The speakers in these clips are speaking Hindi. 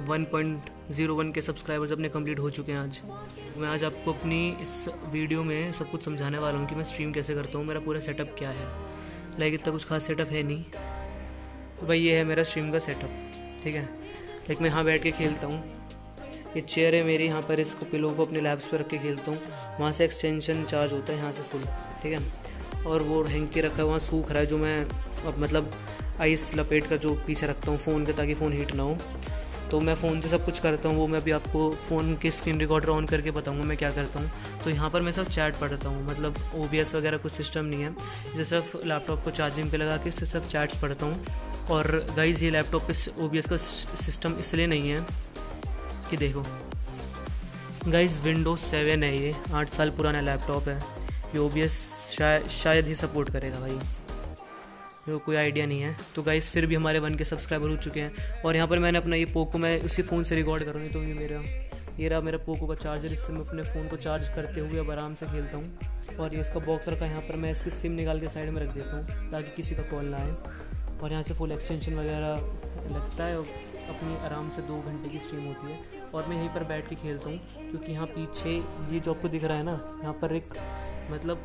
can run away. Hello everyone so thank you guys 1.01 के सब्सक्राइबर्स अपने कंप्लीट हो चुके हैं आज। मैं आज आपको अपनी इस वीडियो में सब कुछ समझाने वाला हूँ कि मैं स्ट्रीम कैसे करता हूँ, मेरा पूरा सेटअप क्या है। लाइक, इतना कुछ खास सेटअप है नहीं। तो भाई, ये है मेरा स्ट्रीम का सेटअप ठीक है? लाइक, मैं यहाँ बैठ के खेलता हूँ। ये चेयर है मेरी, यहाँ पर इसको पिलो को अपने लैब्स पर रख के खेलता हूँ। वहाँ से एक्सटेंशन चार्ज होता है यहाँ से फुल ठीक है? और वो हैंग के रखा है वहाँ सूख रहा है जो मैं, अब मतलब आइस लपेट कर जो पीछे रखता हूँ फ़ोन के, ताकि फ़ोन हीट ना हो। तो मैं फ़ोन से सब कुछ करता हूँ, वो मैं अभी आपको फ़ोन के स्क्रीन रिकॉर्डर ऑन करके बताऊँगा मैं क्या करता हूँ। तो यहाँ पर मैं सब चैट पढ़ता हूँ मतलब ओ वगैरह कुछ सिस्टम नहीं है। इसे सिर्फ़ लैपटॉप को चार्जिंग पे लगा के इससे सब चैट्स पढ़ता हूँ। और गाइज़ ये लैपटॉप ओ का सिस्टम इसलिए नहीं है कि देखो। गाइज़ विंडोज़ सेवन है ये, आठ साल पुराना लैपटॉप है। ये ओबीएस शायद शायद ही सपोर्ट करेगा भाई। मेरे को कोई आइडिया नहीं है। तो गाइस फिर भी हमारे वन के सब्सक्राइबर हो चुके हैं। और यहाँ पर मैंने अपना ये पोको, मैं उसी फ़ोन से रिकॉर्ड करूँगी तो ये मेरा, ये रहा मेरा पोको का चार्जर इससे मैं अपने फ़ोन को चार्ज करते हुए अब आराम से खेलता हूँ। और ये इसका बॉक्स रखा यहाँ पर। मैं इसकी सिम निकाल के साइड में रख देता हूँ, ताकि किसी का कॉल ना आए। और यहाँ से फुल एक्सटेंशन वगैरह लगता है। और अपनी आराम से दो घंटे की स्ट्रीम होती है। और मैं यहीं पर बैठ के खेलता हूँ, क्योंकि यहाँ पीछे ये जो आपको दिख रहा है ना, यहाँ पर एक मतलब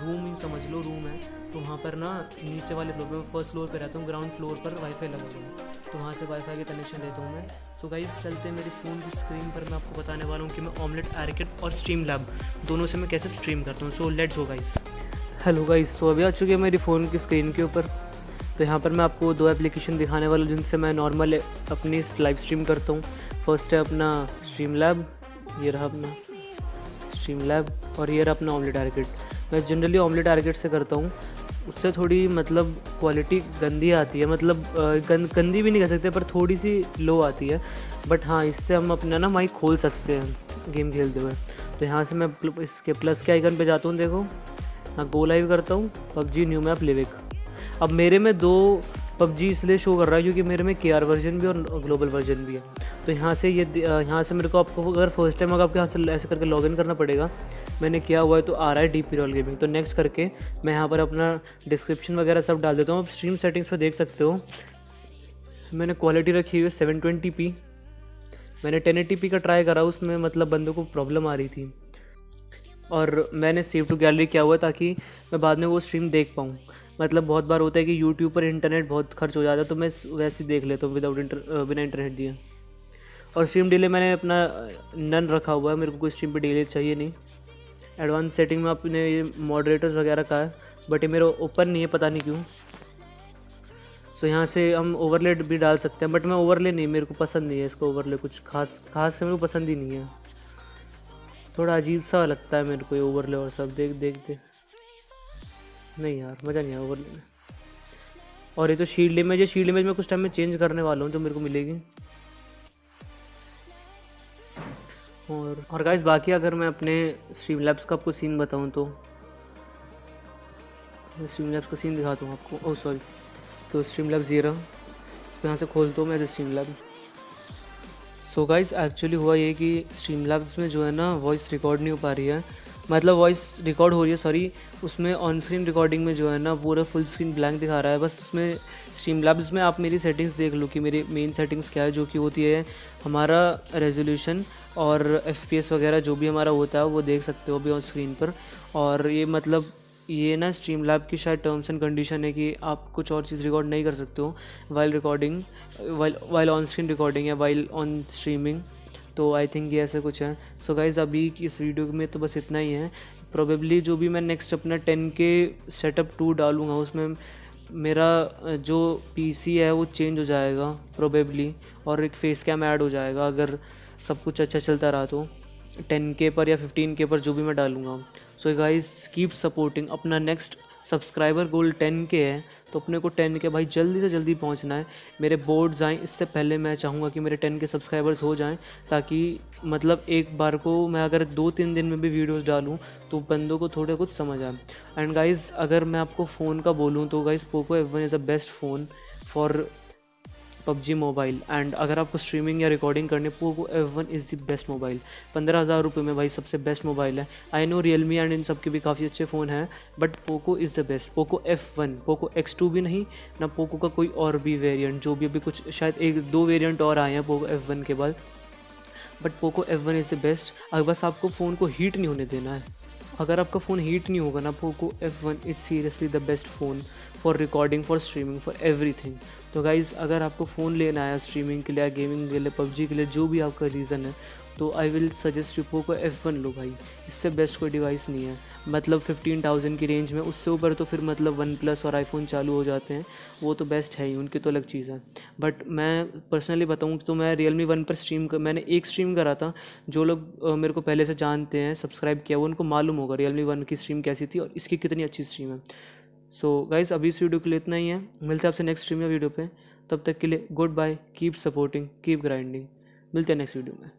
रूम ही समझ लो रूम है तो वहाँ पर ना नीचे वाले फ्लोर पे फ़र्स्ट फ्लोर पर रहता हूँ ग्राउंड फ्लोर पर वाईफाई लगा हुआ है तो वहाँ से वाईफाई के कनेक्शन लेता हूँ मैं। सो गाइस चलते हैं मेरी फ़ोन की स्क्रीन पर, मैं आपको बताने वाला हूँ कि मैं ऑमलेट एरिकेट और स्ट्रीम लैब दोनों से मैं कैसे स्ट्रीम करता हूँ। So let's go guys hello guys तो अभी आ चुके हैं मेरी फ़ोन की स्क्रीन के ऊपर तो यहाँ पर मैं आपको दो एप्लीकेशन दिखाने वाला हूँ, जिनसे मैं नॉर्मल अपनी लाइव स्ट्रीम करता हूँ। फ़र्स्ट है अपना स्ट्रीम लैब ये रहा अपना स्ट्रीम लैब और ये रहा अपना ऑमलेट एरिकेट मैं जनरली ऑमलेट एरिकेट से करता हूँ। उससे थोड़ी मतलब क्वालिटी गंदी आती है। मतलब गंद, गंदी भी नहीं कह सकते, पर थोड़ी सी लो आती है। बट हाँ इससे हम अपना ना माइक खोल सकते हैं गेम खेलते हुए। तो यहाँ से मैं इसके प्लस के आइकन पे जाता हूँ, देखो। हाँ गो लाइव करता हूँ, पबजी न्यू मैप लिविक अब मेरे में दो पबजी इसलिए शो कर रहा है क्योंकि मेरे में के आर वर्जन भी और ग्लोबल वर्जन भी है। तो यहाँ से ये यहाँ से मेरे को आपको अगर फ़र्स्ट टाइम अगर आपके यहाँ से ऐसे करके लॉगिन करना पड़ेगा, मैंने किया हुआ है तो आ रहा है डी पी रॉल गेमिंग तो नेक्स्ट करके मैं यहाँ पर अपना डिस्क्रिप्शन वगैरह सब डाल देता हूँ। आप स्ट्रीम सेटिंग्स पर देख सकते हो। मैंने क्वालिटी रखी हुई है सेवन ट्वेंटी पी मैंने टेन एटी पी का ट्राई करा, उसमें मतलब बंदों को प्रॉब्लम आ रही थी। और मैंने सेव टू गैलरी किया हुआ ताकि मैं बाद में वो स्ट्रीम देख पाऊँ। मतलब बहुत बार होता है कि यूट्यूब पर इंटरनेट बहुत खर्च हो जाता है तो मैं वैसे ही देख लेता हूँ विदाउट इंटर बिना इंटरनेट दिए। और स्ट्रीम डिले मैंने अपना नन रखा हुआ है, मेरे को कोई स्ट्रीम पे डिले चाहिए नहीं। एडवांस सेटिंग में अपने ये मॉडरेटर्स वगैरह का है बट ये मेरा ओपन नहीं है, पता नहीं क्यों। तो यहाँ से हम ओवरले भी डाल सकते हैं बट मैं ओवरले नहीं, मेरे को पसंद नहीं है इसको ओवरले कुछ। खास खास से मेरे को पसंद ही नहीं है। थोड़ा अजीब सा लगता है मेरे को ये ओवरले और सब, देख देख देख। नहीं यार, मज़ा नहीं आया ओवरले में। और ये तो शील्ड इमेज है शील्ड इमेज में कुछ टाइम में चेंज करने वाला हूँ, जो मेरे को मिलेगी। और और गाइस बाकी अगर मैं अपने स्ट्रीम लैब्स का आपको सीन बताऊँ तो स्ट्रीम लैब्स का सीन दिखाता हूँ आपको। ओह सॉरी तो स्ट्रीम लैब्स ये रहा यहाँ से खोलता हूँ मैं stream lab so guys actually हुआ ये कि स्ट्रीम लैब्स में जो है ना वॉइस रिकॉर्ड नहीं हो पा रही है। मतलब वॉइस रिकॉर्ड हो रही है सॉरी उसमें ऑन स्क्रीन रिकॉर्डिंग में जो है ना, पूरा फुल स्क्रीन ब्लैंक दिखा रहा है। बस उसमें स्ट्रीम लैब्स में आप मेरी सेटिंग्स देख लो कि मेरी मेन सेटिंग्स क्या है, जो कि होती है हमारा रेजोल्यूशन और एफपीएस वगैरह जो भी हमारा होता है, वो देख सकते हो अभी ऑन स्क्रीन पर। और ये मतलब ये ना स्ट्रीम लैब की शायद टर्म्स एंड कंडीशन है कि आप कुछ और चीज़ रिकॉर्ड नहीं कर सकते हो while recording while while on screen recording या वाइल ऑन स्ट्रीमिंग तो आई थिंक ये ऐसे कुछ है। सो गाइज़ अभी इस वीडियो में तो बस इतना ही है। प्रोबेबली जो भी मैं नेक्स्ट अपना टेन के सेटअप टू डालूँगा, उसमें मेरा जो पीसी है, वो चेंज हो जाएगा प्रोबेबली और एक फेस कैम ऐड हो जाएगा, अगर सब कुछ अच्छा चलता रहा तो। टेन के पर या फिफ्टीन के पर जो भी मैं डालूँगा। सो गाइज़ कीप सपोर्टिंग अपना नेक्स्ट सब्सक्राइबर गोल टेन के है तो अपने को टेन के, भाई जल्दी से जल्दी पहुँचना है। मेरे बोर्ड आएँ इससे पहले मैं चाहूँगा कि मेरे टेन के सब्सक्राइबर्स हो जाएँ, ताकि मतलब एक बार को मैं अगर दो तीन दिन में भी वीडियोस डालूं तो बंदों को थोड़े कुछ समझ आए। एंड गाइज़ अगर मैं आपको फ़ोन का बोलूँ तो guys Poco F one is a best phone for PUBG mobile and अगर आपको स्ट्रीमिंग या रिकॉर्डिंग करने Poco F one is the best mobile पंद्रह हज़ार रुपये में भाई सबसे बेस्ट मोबाइल है। I know Realme and इन सब के भी काफ़ी अच्छे फ़ोन हैं but Poco is the best Poco F one Poco X two भी नहीं, ना पोको का कोई और भी वेरियंट जो भी अभी कुछ, शायद एक, दो वेरियंट और आए हैं पोको एफ़ वन के बाद। But Poco F one is the best अगर बस आपको फ़ोन को हीट नहीं होने देना है। अगर आपका फ़ोन हीट नहीं होगा ना Poco F one is seriously the best phone for recording for streaming for everything तो गाइज़ अगर आपको फ़ोन लेना है स्ट्रीमिंग के लिए गेमिंग के लिए पबजी के लिए, जो भी आपका रीज़न है तो I will suggest you Poco F one लो भाई। इससे बेस्ट कोई डिवाइस नहीं है। मतलब फिफ्टीन थाउज़ेंड की रेंज में उससे ऊपर तो फिर मतलब वन प्लस और आईफोन चालू हो जाते हैं। वो तो बेस्ट है ही उनकी तो अलग चीज़ है। बट मैं पर्सनली बताऊँ तो मैं रियल मी वन पर स्ट्रीम कर मैंने एक स्ट्रीम करा था। जो लोग मेरे को पहले से जानते हैं सब्सक्राइब किया वो उनको मालूम होगा रियल मी वन की स्ट्रीम कैसी थी और इसकी कितनी अच्छी स्ट्रीम है। सो so, गाइज़ अभी इस वीडियो के लिए इतना ही है। मिलते हैं आपसे नेक्स्ट स्ट्रीम या वीडियो पे। तब तक के लिए good bye keep supporting keep grinding मिलते हैं नेक्स्ट वीडियो में।